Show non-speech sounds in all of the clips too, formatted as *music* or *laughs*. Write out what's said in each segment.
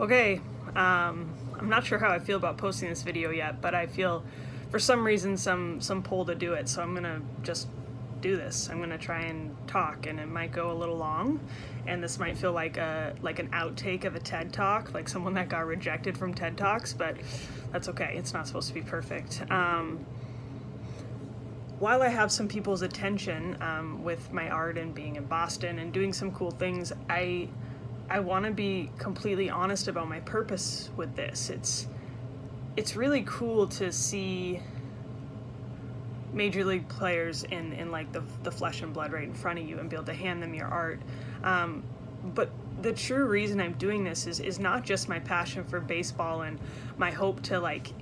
Okay, um, I'm not sure how I feel about posting this video yet, but I feel for some reason some some pull to do it, so I'm gonna just do this. I'm gonna try and talk, and it might go a little long, and this might feel like a like an outtake of a TED talk, like someone that got rejected from TED talks, but that's okay. It's not supposed to be perfect. Um, while I have some people's attention um, with my art and being in Boston and doing some cool things, I I want to be completely honest about my purpose with this. It's it's really cool to see major league players in, in like the, the flesh and blood right in front of you and be able to hand them your art. Um, but the true reason I'm doing this is, is not just my passion for baseball and my hope to like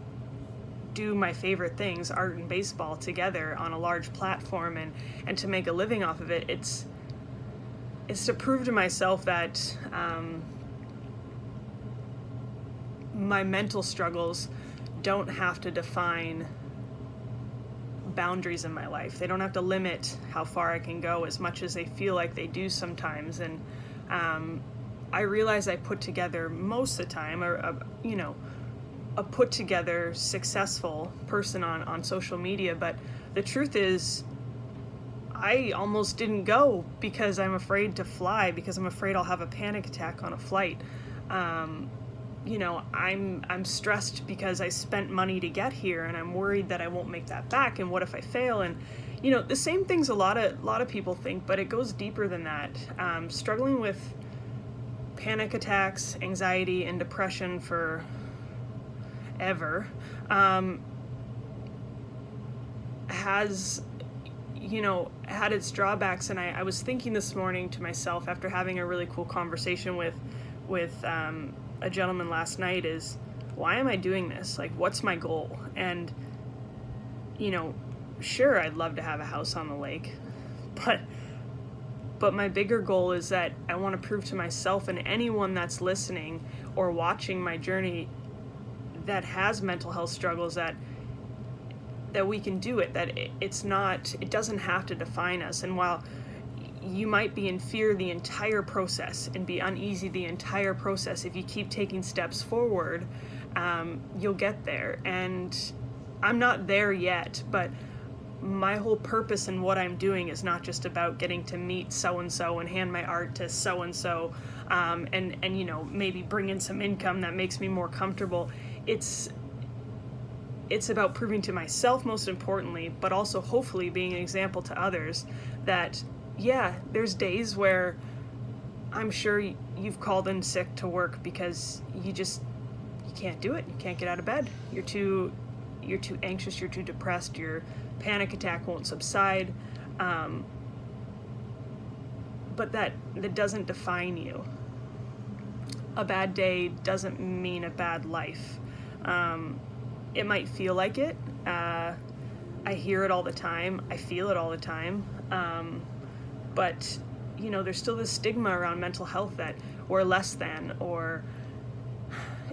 do my favorite things, art and baseball together on a large platform and, and to make a living off of it. It's it's to prove to myself that um, my mental struggles don't have to define boundaries in my life. They don't have to limit how far I can go as much as they feel like they do sometimes. And um, I realize I put together most of the time, or a, you know, a put together successful person on on social media. But the truth is, I almost didn't go because I'm afraid to fly because I'm afraid I'll have a panic attack on a flight. Um, you know, I'm I'm stressed because I spent money to get here and I'm worried that I won't make that back and what if I fail and you know, the same things a lot of a lot of people think, but it goes deeper than that. Um, struggling with panic attacks, anxiety, and depression for ever um, has you know, had its drawbacks. And I, I, was thinking this morning to myself after having a really cool conversation with, with um, a gentleman last night is, why am I doing this? Like, what's my goal? And, you know, sure, I'd love to have a house on the lake, *laughs* but, but my bigger goal is that I want to prove to myself and anyone that's listening or watching my journey that has mental health struggles that that we can do it that it's not it doesn't have to define us. And while you might be in fear the entire process and be uneasy the entire process if you keep taking steps forward um, you'll get there. And i'm not there yet but my whole purpose in what i'm doing is not just about getting to meet so and so and hand my art to so and so and and you know maybe bring in some income that makes me more comfortable. It's it's about proving to myself most importantly, but also hopefully being an example to others that yeah, there's days where I'm sure you've called in sick to work because you just you can't do it. You can't get out of bed. You're too you're too anxious, you're too depressed, your panic attack won't subside. Um, but that that doesn't define you. A bad day doesn't mean a bad life. Um, it might feel like it. Uh, I hear it all the time. I feel it all the time. Um, but, you know, there's still this stigma around mental health that we're less than, or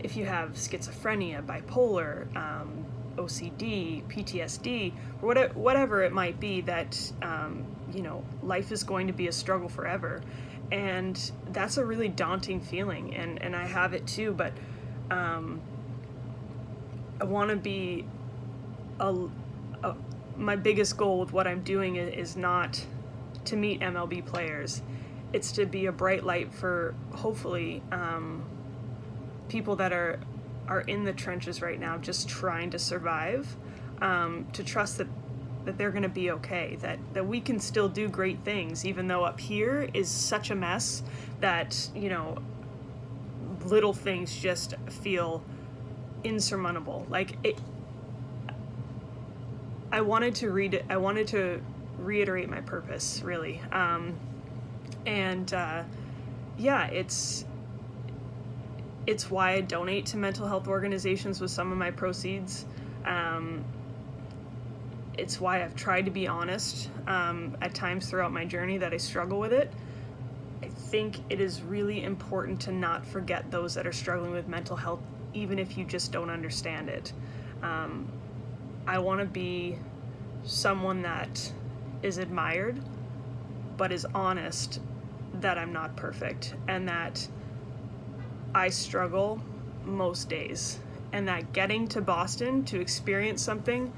if you have schizophrenia, bipolar, um, OCD, PTSD, or whatever, whatever it might be, that, um, you know, life is going to be a struggle forever. And that's a really daunting feeling, and, and I have it too, but um, I want to be a, a, my biggest goal with what I'm doing is not to meet MLB players. It's to be a bright light for hopefully um, people that are are in the trenches right now, just trying to survive. Um, to trust that that they're going to be okay. That that we can still do great things, even though up here is such a mess that you know little things just feel insurmountable. Like it I wanted to read it I wanted to reiterate my purpose really. Um, and uh, yeah, it's it's why I donate to mental health organizations with some of my proceeds. Um, it's why I've tried to be honest um, at times throughout my journey that I struggle with it. I think it is really important to not forget those that are struggling with mental health even if you just don't understand it. Um, I want to be someone that is admired, but is honest that I'm not perfect and that I struggle most days. And that getting to Boston to experience something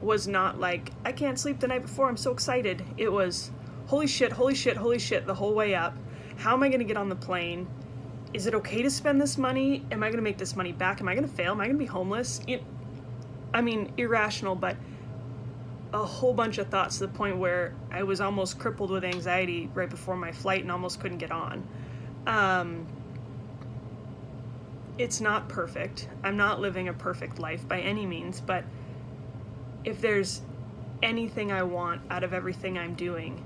was not like, I can't sleep the night before, I'm so excited. It was, holy shit, holy shit, holy shit, the whole way up. How am I gonna get on the plane? Is it okay to spend this money? Am I gonna make this money back? Am I gonna fail? Am I gonna be homeless? It, I mean, irrational, but a whole bunch of thoughts to the point where I was almost crippled with anxiety right before my flight and almost couldn't get on. Um, it's not perfect. I'm not living a perfect life by any means, but if there's anything I want out of everything I'm doing,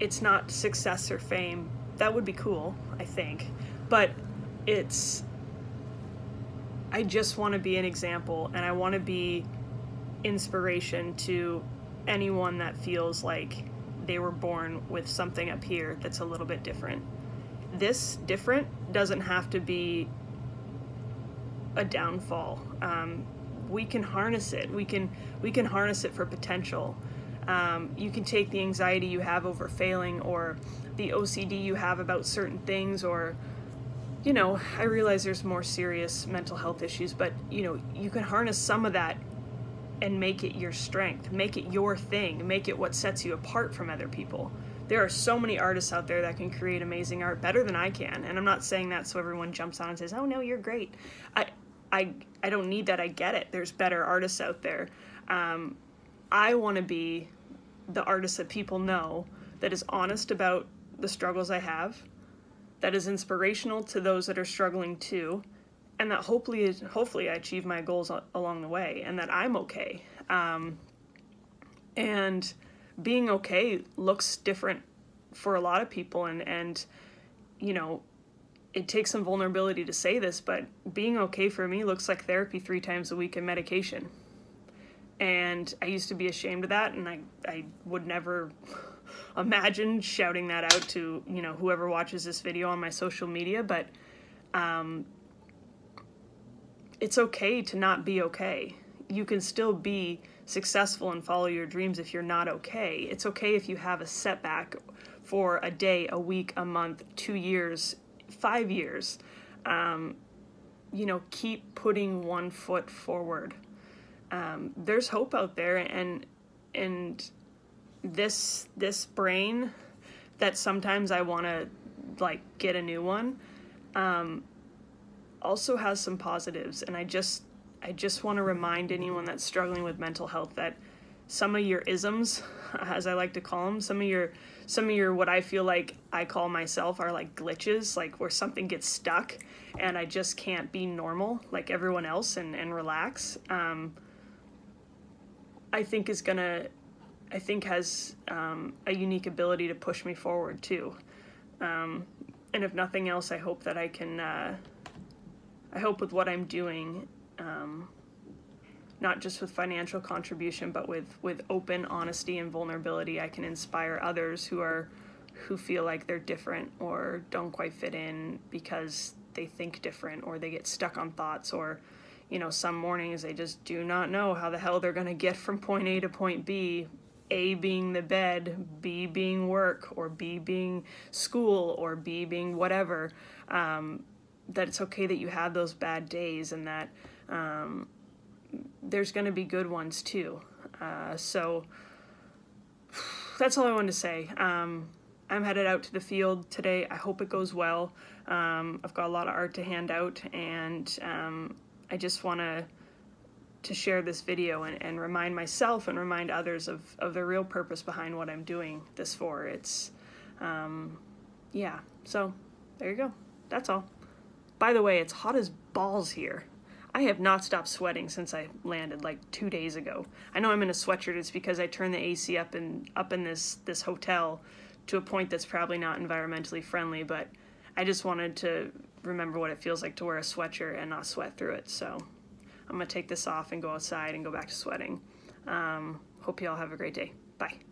it's not success or fame. That would be cool, I think. But it's I just want to be an example and I want to be inspiration to anyone that feels like they were born with something up here that's a little bit different. This different doesn't have to be a downfall. Um, we can harness it. We can we can harness it for potential. Um, you can take the anxiety you have over failing, or the OCD you have about certain things, or you know, I realize there's more serious mental health issues, but you know, you can harness some of that and make it your strength, make it your thing, make it what sets you apart from other people. There are so many artists out there that can create amazing art better than I can, and I'm not saying that so everyone jumps on and says, "Oh no, you're great." I, I, I don't need that. I get it. There's better artists out there. Um, I want to be the artist that people know that is honest about the struggles I have, that is inspirational to those that are struggling too, and that hopefully hopefully I achieve my goals along the way and that I'm okay. Um, and being okay looks different for a lot of people and and you know it takes some vulnerability to say this but being okay for me looks like therapy three times a week and medication and i used to be ashamed of that and i i would never *laughs* imagine shouting that out to you know whoever watches this video on my social media but um, it's okay to not be okay. You can still be successful and follow your dreams if you're not okay. It's okay if you have a setback for a day, a week, a month, two years, five years. Um, you know, keep putting one foot forward. Um, there's hope out there, and and this this brain that sometimes I want to like get a new one. Um, also has some positives and I just I just want to remind anyone that's struggling with mental health that some of your isms, *laughs* as I like to call them, some of your some of your what I feel like I call myself are like glitches, like where something gets stuck and I just can't be normal like everyone else and, and relax. Um, I think is gonna I think has um, a unique ability to push me forward too. Um, and if nothing else, I hope that I can uh, I hope with what I'm doing, um, not just with financial contribution, but with, with open honesty and vulnerability, I can inspire others who are who feel like they're different or don't quite fit in because they think different or they get stuck on thoughts or you know some mornings they just do not know how the hell they're going to get from point A to point B a being the bed, B being work, or B being school, or B being whatever. Um, that it's okay that you have those bad days and that um, there's going to be good ones too. Uh, so that's all I wanted to say. Um, I'm headed out to the field today. I hope it goes well. Um, I've got a lot of art to hand out, and um, I just want to to share this video and, and remind myself and remind others of, of the real purpose behind what I'm doing this for. It's, um, yeah, so there you go. That's all. By the way, it's hot as balls here. I have not stopped sweating since I landed like two days ago. I know I'm in a sweatshirt. It's because I turned the AC up in up in this this hotel to a point that's probably not environmentally friendly. But I just wanted to remember what it feels like to wear a sweatshirt and not sweat through it. So I'm gonna take this off and go outside and go back to sweating. Um, hope you all have a great day. Bye.